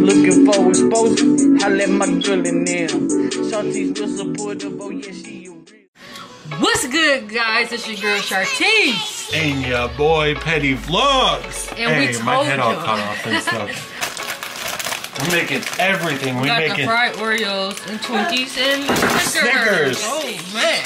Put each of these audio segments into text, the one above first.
Looking for exposure, I let my girl in there. Shorty's real supportive, oh yeah, she a real. What's good, guys? It's your girl Chartise. And your boy Petty Vlogs. And we hey, my head all y'all. cut off and stuff. We're making everything. We We're got the making fried Oreos and Twinkies and Snickers. Snickers. Oh man,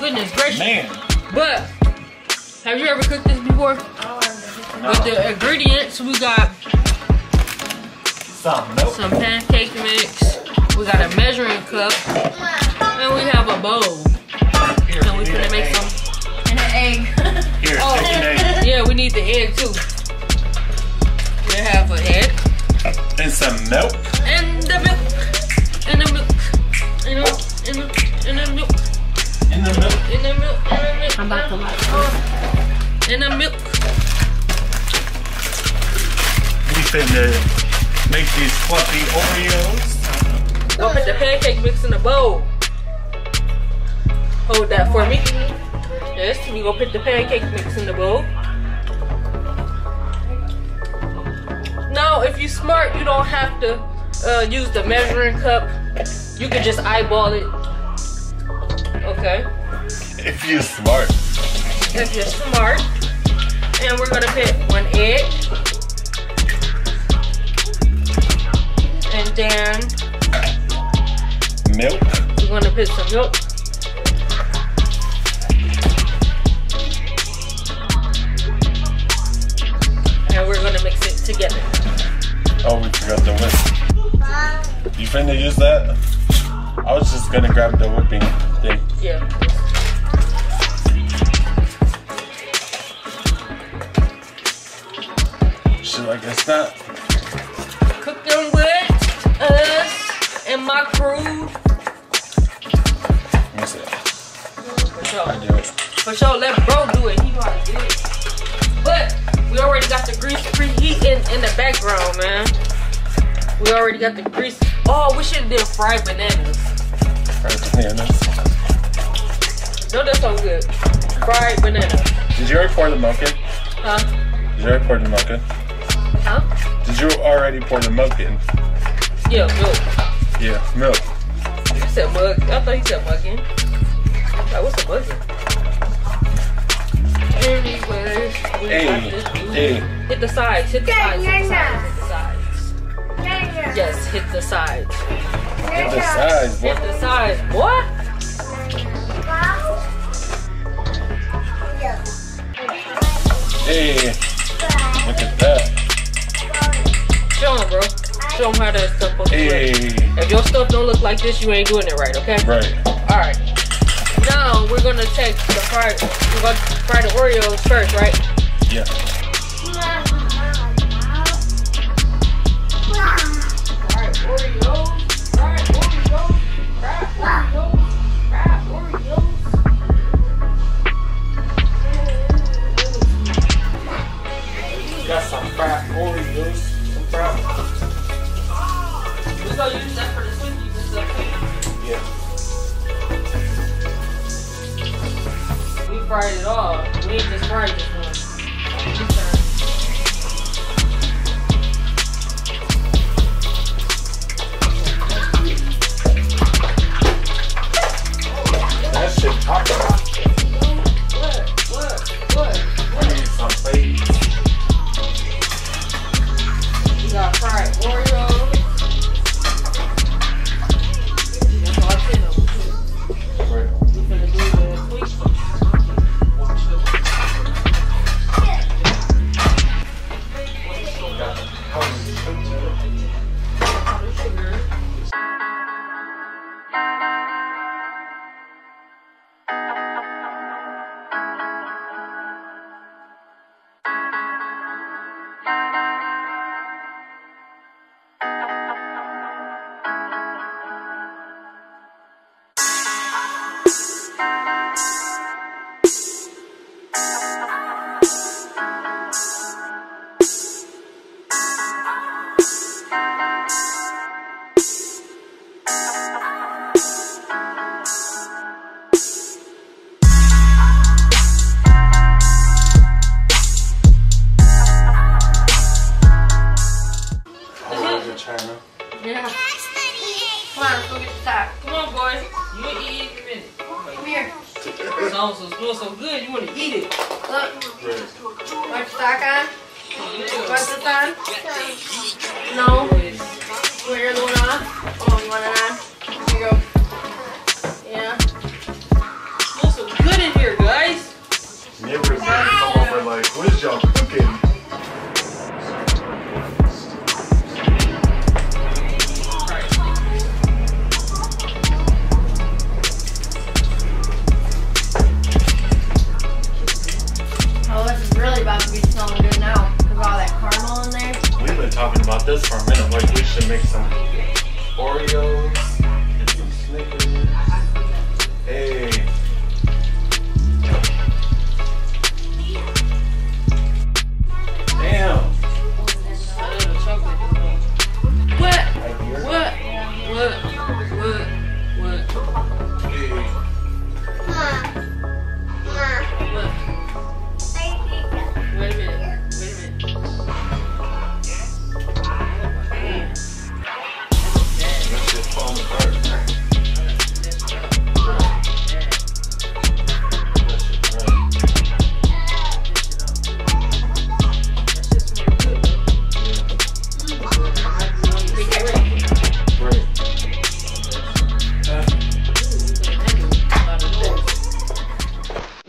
goodness gracious! man. But have you ever cooked this before? With the ingredients, we got Some milk. some pancake mix. We got a measuring cup, and we have a bowl. Here, And we need gonna make egg. some. And an egg. Here, Oh. take an egg Yeah, we need the egg too. We have an egg and some milk. Finna make these fluffy Oreos. Go put the pancake mix in the bowl. Hold that for me. Yes, we go put the pancake mix in the bowl. Now, if you smart, you don't have to uh, use the measuring cup. You can just eyeball it. Okay. If you're smart. If you're smart. And we're gonna put one egg. And then Milk. we're gonna put some milk. And we're gonna mix it together. Oh, we forgot the whisk. You finna use that? I was just gonna grab the whipping thing. Yeah. She's like, it's not. Us and my crew. Me see. For sure. I do it. For sure, let bro do it. He to do it. But we already got the grease preheating in the background, man. We already got the grease. Oh, we should have did fried bananas. Fried bananas. No, that's so good. Fried banana. Did you already pour the milk in? Huh? Did you already pour the milk in? Huh? Did you already pour the milk in? Yeah, milk. Yeah, milk. You said mug. I thought you said mugging. Like, what's a mugging? Anyways, we Hey, this hey. Hit the sides, hit the sides, hit the sides, hit the sides. Yes, hit the sides. Get the size, boy. Hit the sides, boy. Hey, look at that. Show him, bro. Show him how that stuff to Hey. If your stuff don't look like this, you ain't doing it right, okay? right. Alright. Now we're gonna take the fried we're gonna fry the Oreos first, right? Yeah. Fried it all. We ain't just fried this one. Stock on. Watch this. No.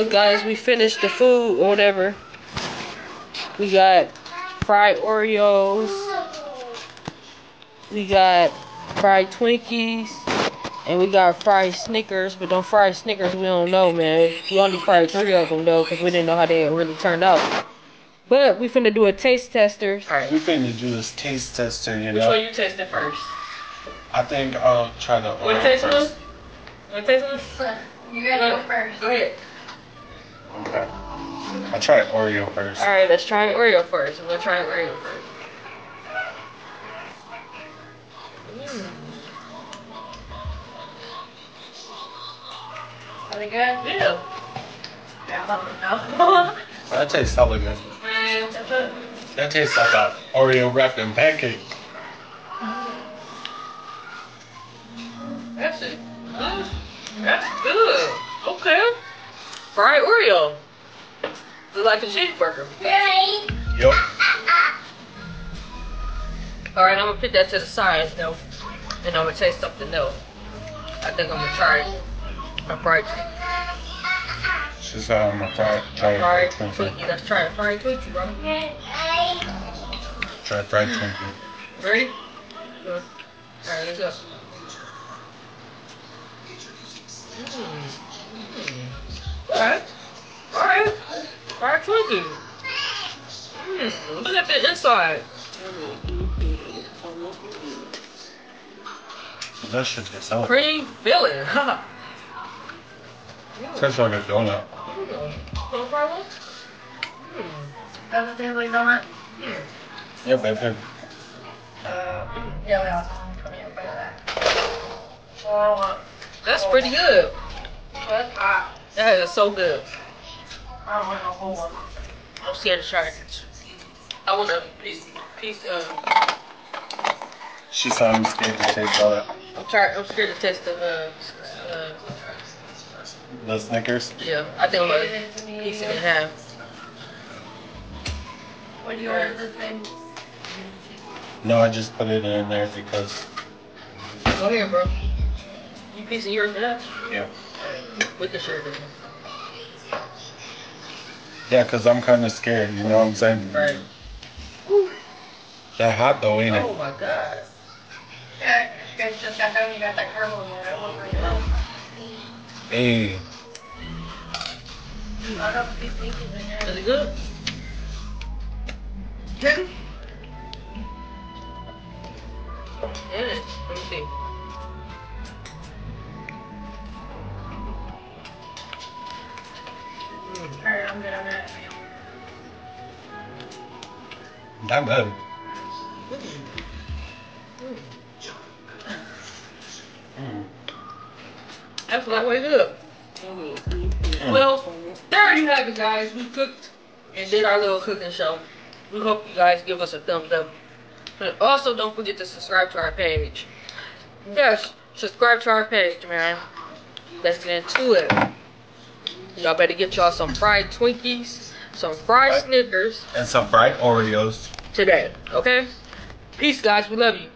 Look, guys, we finished the food or whatever. We got fried Oreos. We got fried Twinkies. And we got fried Snickers. But don't fried Snickers, we don't know, man. We only fried three of them, though, because we didn't know how they really turned out. But we finna do a taste tester. Alright, we finna do this taste tester, you Which know. one you tasted first? I think I'll try the Want Oreo to taste one? first. Want to taste one? You gotta go first. Go ahead. Okay. I'll try Oreo first. Alright, let's try Oreo first. I'm gonna try Oreo first. Mm. Are they good? Yeah. No. That tastes hella good. Man, That tastes like a Oreo wrapped in pancake. that's it. Mm, That's good. Okay. Fried Oreo. Look like a cheeseburger. Yup. Alright, I'm gonna put that to the side though. And I'm gonna taste something else. I think I'm gonna try a fried She's um, try try fried Twinkie. Twinkie. Let's try a fried Twinkie, bro. Try fried Twinkie. Ready? Good. Alright, let's go. Mm. Alright. Alright. Fried Twinkie. Mm. Look at the inside. That shit tastes hella. Cream filling. Ha. Tastes like a donut. Wanna try one? Mm. That's the Tivoli donut. Yeah, baby. Uh, yeah, we all come here, buy that. That's pretty good. that's hot. That is so good. I don't want a whole one. I'm scared to try it. I want a piece, piece of. She saw me scared to taste all that. I'm trying. I'm scared to test the. Uh, uh, The Snickers. yeah, I think I'm gonna piece it in half. What do you order this thing? No, I just put it in there because. Go here, bro. You piecing yours in half? Yeah. We can share this. Yeah, because I'm kind of scared, you know what I'm saying? Right. That hot though, ain't it? Oh my god. Yeah, you guys just got done. You got that caramel in there. That looked good. Hey. I got the beef in there. Is it good? Good. Yeah. Let me see. Alright, I'm good on that. Mm. That's not way good. Well, there you have it, guys. We cooked and did our little cooking show. We hope you guys give us a thumbs up. But also, don't forget to subscribe to our page. Yes, subscribe to our page, man. Let's get into it. Y'all better get y'all some fried Twinkies, some fried Snickers And some fried Oreos. today, okay? Peace, guys. We love you.